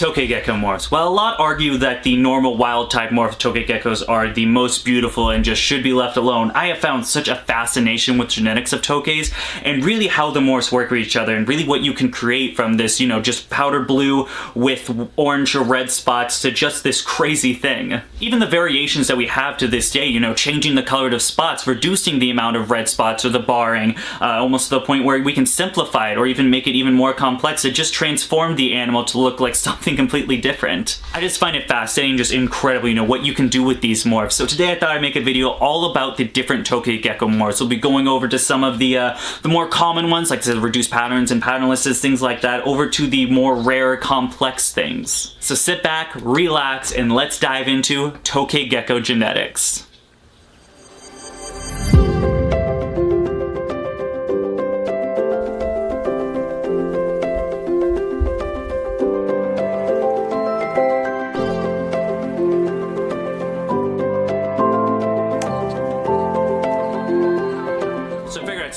Tokay Gecko morphs. While a lot argue that the normal wild type morph Tokay Geckos are the most beautiful and just should be left alone, I have found such a fascination with genetics of Tokays and really how the morphs work with each other and really what you can create from this, you know, just powder blue with orange or red spots to just this crazy thing. Even the variations that we have to this day, you know, changing the color of spots, reducing the amount of red spots or the barring, uh, almost to the point where we can simplify it or even make it even more complex to just transform the animal to look like something something completely different. I just find it fascinating, just incredible, you know, what you can do with these morphs. So today I thought I'd make a video all about the different Tokay Gecko morphs. We'll be going over to some of the uh, the more common ones, like the reduced patterns and patternlesses, things like that, over to the more rare, complex things. So sit back, relax, and let's dive into Tokay Gecko genetics.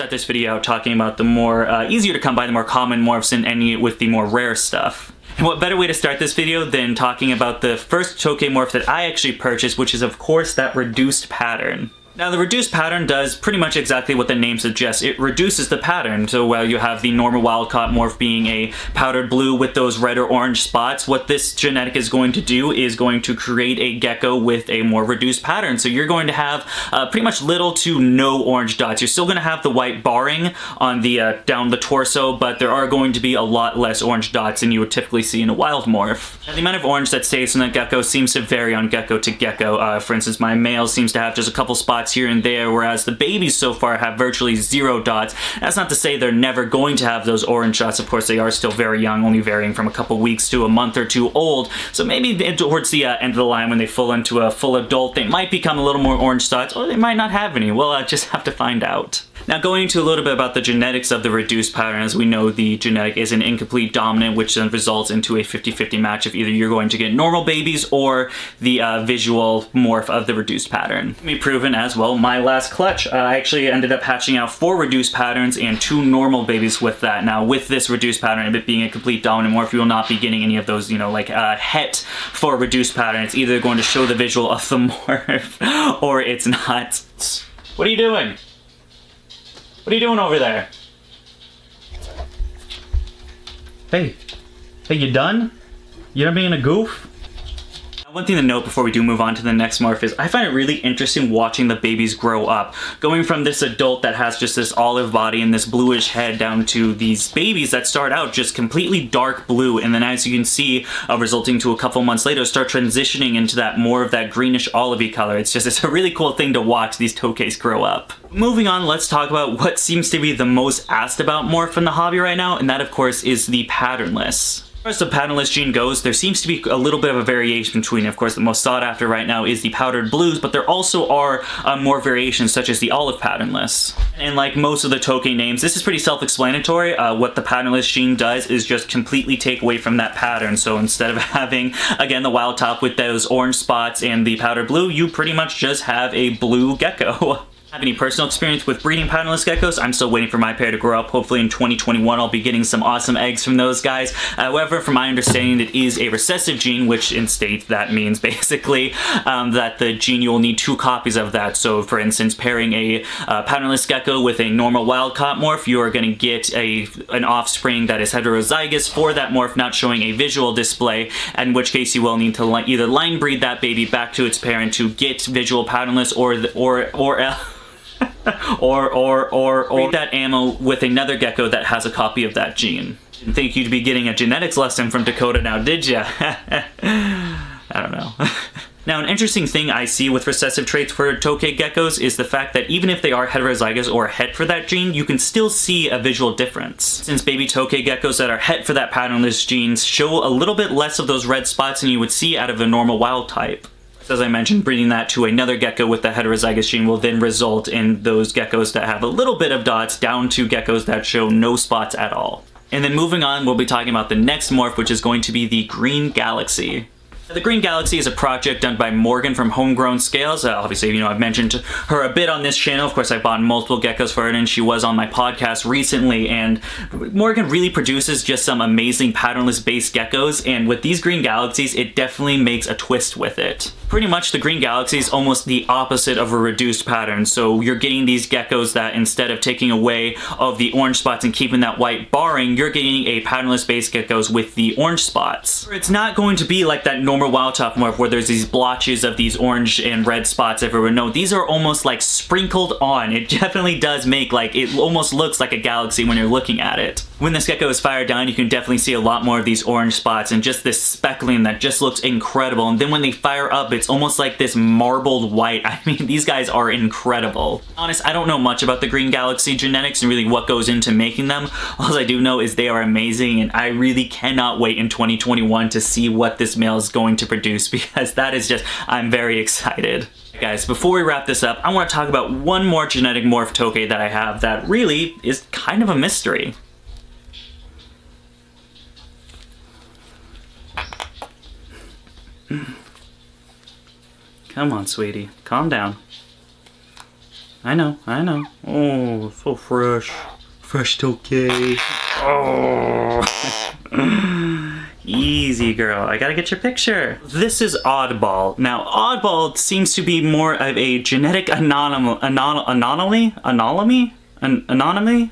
Start this video talking about the more uh, easier to come by, the more common morphs and any with the more rare stuff. And what better way to start this video than talking about the first Tokay morph that I actually purchased, which is of course that reduced pattern. Now the reduced pattern does pretty much exactly what the name suggests. It reduces the pattern. So while you have the normal wild caught morph being a powdered blue with those red or orange spots, what this genetic is going to do is going to create a gecko with a more reduced pattern. So you're going to have uh, pretty much little to no orange dots. You're still going to have the white barring on the uh, down the torso, but there are going to be a lot less orange dots than you would typically see in a wild morph. Now, the amount of orange that stays in the gecko seems to vary on gecko to gecko. Uh, for instance, my male seems to have just a couple spots dots here and there, whereas the babies so far have virtually zero dots. That's not to say they're never going to have those orange dots. Of course, they are still very young, only varying from a couple weeks to a month or two old. So maybe towards the uh, end of the line when they fall into a full adult, they might become a little more orange dots, or they might not have any. We'll uh, just have to find out. Now going into a little bit about the genetics of the reduced pattern, as we know the genetic is an incomplete dominant, which then results into a 50-50 match if either you're going to get normal babies or the uh, visual morph of the reduced pattern. Me proven as well, my last clutch, uh, I actually ended up hatching out four reduced patterns and two normal babies with that. Now with this reduced pattern, it being a complete dominant morph, you will not be getting any of those, you know, like uh, het for reduced pattern. It's either going to show the visual of the morph or it's not. What are you doing? What are you doing over there? Hey. Hey, you done? You not being a goof? One thing to note before we do move on to the next morph is I find it really interesting watching the babies grow up. Going from this adult that has just this olive body and this bluish head down to these babies that start out just completely dark blue and then as you can see, uh, resulting to a couple months later, start transitioning into that more of that greenish olivey color. It's just, it's a really cool thing to watch these tokays grow up. Moving on, let's talk about what seems to be the most asked about morph in the hobby right now, and that of course is the patternless. As the patternless gene goes, there seems to be a little bit of a variation between, of course, the most sought after right now is the powdered blues, but there also are uh, more variations such as the olive patternless. And like most of the Tokay names, this is pretty self-explanatory. Uh, what the patternless gene does is just completely take away from that pattern. So instead of having, again, the wild type with those orange spots and the powdered blue, you pretty much just have a blue gecko. have any personal experience with breeding patternless geckos. I'm still waiting for my pair to grow up. Hopefully in 2021 I'll be getting some awesome eggs from those guys. However, from my understanding, it is a recessive gene, which in state that means basically um, that the gene you will need two copies of that. So for instance, pairing a uh, patternless gecko with a normal wild caught morph, you are going to get a an offspring that is heterozygous for that morph, not showing a visual display, in which case you will need to li either line breed that baby back to its parent to get visual patternless or the, or or or, or, or, or that ammo with another gecko that has a copy of that gene. Didn't think you'd be getting a genetics lesson from Dakotah now, did ya? I don't know. Now, an interesting thing I see with recessive traits for tokay geckos is the fact that even if they are heterozygous or het for that gene, you can still see a visual difference. Since baby tokay geckos that are het for that patternless genes show a little bit less of those red spots than you would see out of a normal wild type as I mentioned, breeding that to another gecko with the heterozygous gene will then result in those geckos that have a little bit of dots down to geckos that show no spots at all. And then moving on, we'll be talking about the next morph, which is going to be the Green Galaxy. The Green Galaxy is a project done by Morgan from Homegrown Scales. Uh, obviously, you know, I've mentioned her a bit on this channel. Of course, I bought multiple geckos for her, and she was on my podcast recently. And Morgan really produces just some amazing patternless base geckos. And with these Green Galaxies, it definitely makes a twist with it. Pretty much, the Green Galaxy is almost the opposite of a reduced pattern. So you're getting these geckos that instead of taking away of the orange spots and keeping that white barring, you're getting a patternless base geckos with the orange spots. It's not going to be like that normal wild type morph where there's these blotches of these orange and red spots everywhere. No, these are almost like sprinkled on. It definitely does make like, it almost looks like a galaxy when you're looking at it. When this gecko is fired down, you can definitely see a lot more of these orange spots and just this speckling that just looks incredible. And then when they fire up, it's almost like this marbled white. I mean, these guys are incredible. Honest, I don't know much about the Green Galaxy genetics and really what goes into making them. All I do know is they are amazing and I really cannot wait in 2021 to see what this male is going to produce because that is just, I'm very excited. Guys, before we wrap this up, I want to talk about one more genetic morph Tokay that I have that really is kind of a mystery. Come on, sweetie. Calm down. I know, I know. Oh, so fresh. Fresh Tokay. Oh. Easy, girl. I gotta get your picture. This is Oddball. Now, Oddball seems to be more of a genetic anomaly. Anomaly? Anomaly? An anomaly?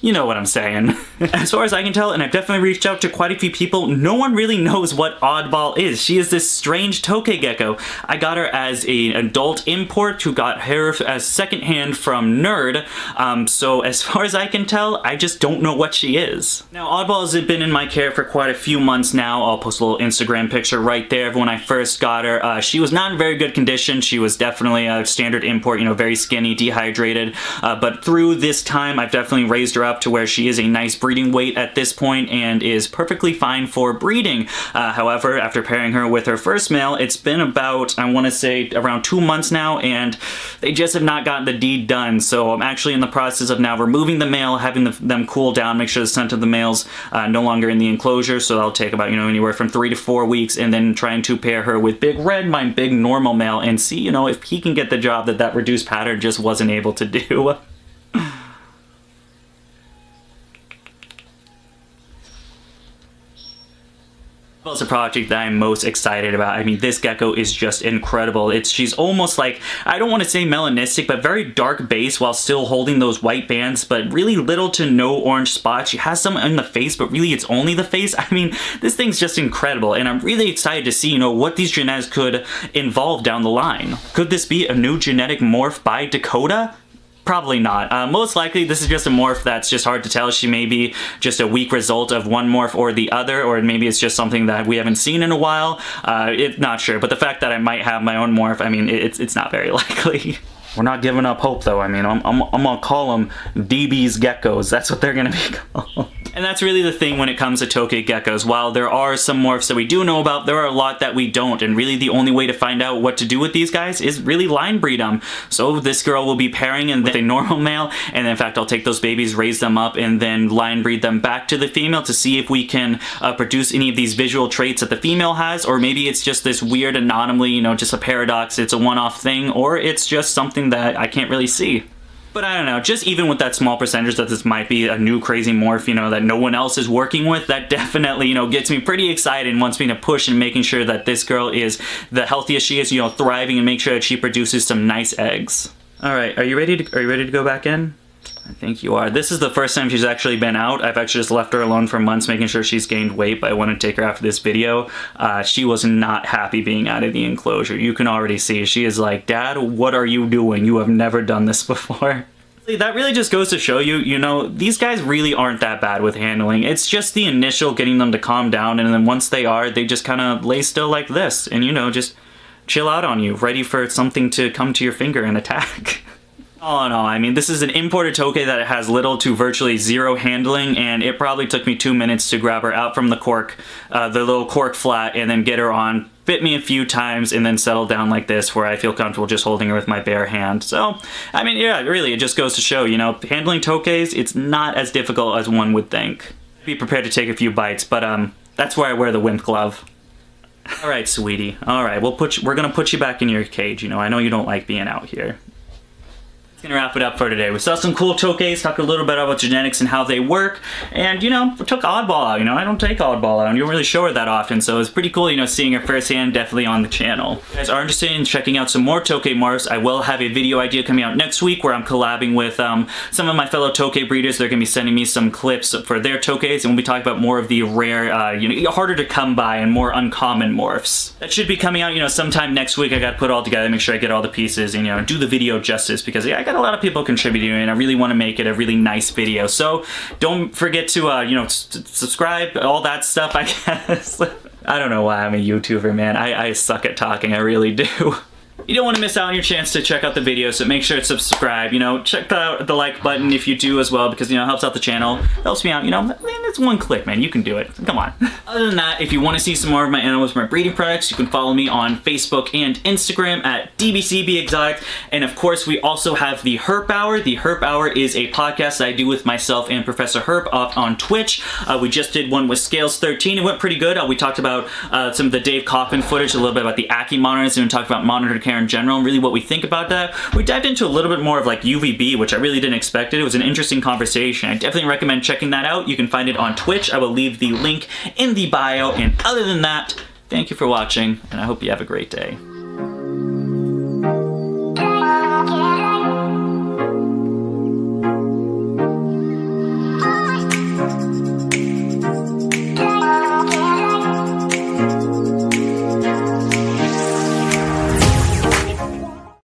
You know what I'm saying. as far as I can tell, and I've definitely reached out to quite a few people, no one really knows what Oddball is. She is this strange tokay gecko. I got her as an adult import who got her as secondhand from NERD, um, so as far as I can tell, I just don't know what she is. Now, Oddball has been in my care for quite a few months now. I'll post a little Instagram picture right there of when I first got her. Uh, she was not in very good condition. She was definitely a standard import, you know, very skinny, dehydrated, uh, but through this time, I've definitely raised her up to where she is a nice breeding weight at this point and is perfectly fine for breeding. Uh, however, after pairing her with her first male, it's been about, I want to say, around two months now, and they just have not gotten the deed done. So I'm actually in the process of now removing the male, having the, them cool down, make sure the scent of the male's uh, no longer in the enclosure. So that'll take about, you know, anywhere from three to four weeks, and then trying to pair her with Big Red, my big normal male, and see, you know, if he can get the job that that reduced pattern just wasn't able to do. A project that I'm most excited about. I mean, this gecko is just incredible. It's She's almost like, I don't want to say melanistic, but very dark base while still holding those white bands, but really little to no orange spots. She has some in the face, but really it's only the face. I mean, this thing's just incredible, and I'm really excited to see, you know, what these genetics could involve down the line. Could this be a new genetic morph by Dakotah? Probably not. Uh, most likely this is just a morph that's just hard to tell. She may be just a weak result of one morph or the other, or maybe it's just something that we haven't seen in a while. Uh, it, not sure, but the fact that I might have my own morph, I mean, it's, it's not very likely. We're not giving up hope though. I mean, I'm, I'm, I'm gonna call them DB's geckos. That's what they're gonna be called. And that's really the thing when it comes to Tokay geckos. While there are some morphs that we do know about, there are a lot that we don't. And really the only way to find out what to do with these guys is really line breed them. So this girl will be pairing in with a normal male. And in fact, I'll take those babies, raise them up, and then line breed them back to the female to see if we can uh, produce any of these visual traits that the female has. Or maybe it's just this weird anomaly, you know, just a paradox. It's a one-off thing. Or it's just something that I can't really see. But I don't know, just even with that small percentage that this might be a new crazy morph, you know, that no one else is working with, that definitely, you know, gets me pretty excited and wants me to push and making sure that this girl is the healthiest she is, you know, thriving and make sure that she produces some nice eggs. All right, are you ready to, are you ready to go back in? I think you are. This is the first time she's actually been out. I've actually just left her alone for months making sure she's gained weight, but I want to take her after this video. Uh, she was not happy being out of the enclosure. You can already see. She is like, Dad, what are you doing? You have never done this before. That really just goes to show you, you know, these guys really aren't that bad with handling. It's just the initial getting them to calm down, and then once they are, they just kind of lay still like this, and you know, just chill out on you, ready for something to come to your finger and attack. Oh no, I mean this is an imported Tokay that has little to virtually zero handling and it probably took me two minutes to grab her out from the cork, uh, the little cork flat and then get her on, bit me a few times and then settle down like this where I feel comfortable just holding her with my bare hand. So, I mean yeah, really it just goes to show, you know, handling Tokays, it's not as difficult as one would think. Be prepared to take a few bites, but um, that's where I wear the wimp glove. All right, sweetie. All right, we'll put you, we're gonna put you back in your cage. You know, I know you don't like being out here gonna wrap it up for today. We saw some cool tokays, talked a little bit about genetics and how they work, and you know, took Oddball out. You know, I don't take Oddball out, and you don't really show her that often, so it's pretty cool, you know, seeing her firsthand, definitely on the channel. If you guys are interested in checking out some more Tokay morphs, I will have a video idea coming out next week where I'm collabing with um, some of my fellow Tokay breeders. They're gonna be sending me some clips for their Tokays, and we'll be talking about more of the rare, uh, you know, harder to come by and more uncommon morphs. That should be coming out, you know, sometime next week. I gotta put it all together, make sure I get all the pieces, and you know, do the video justice because yeah, I got got a lot of people contributing and I really want to make it a really nice video. So don't forget to, uh, you know, subscribe, all that stuff, I guess. I don't know why I'm a YouTuber, man. I, I suck at talking, I really do. You don't want to miss out on your chance to check out the video, so make sure to subscribe. You know, check the, the like button if you do as well, because, you know, it helps out the channel. It helps me out, you know. Man, it's one click, man. You can do it. Come on. Other than that, if you want to see some more of my animals, my breeding products, you can follow me on Facebook and Instagram at DBCB Exotic. And of course, we also have the Herp Hour. The Herp Hour is a podcast that I do with myself and Professor Herp off on Twitch. Uh, we just did one with Scales 13. It went pretty good. Uh, we talked about uh, some of the Dave Kaufman footage, a little bit about the Ackie monitors, and we talked about monitor care in general, and really what we think about that. We dived into a little bit more of like UVB, which I really didn't expect it. It was an interesting conversation. I definitely recommend checking that out. You can find it on Twitch. I will leave the link in the bio. And other than that, thank you for watching, and I hope you have a great day.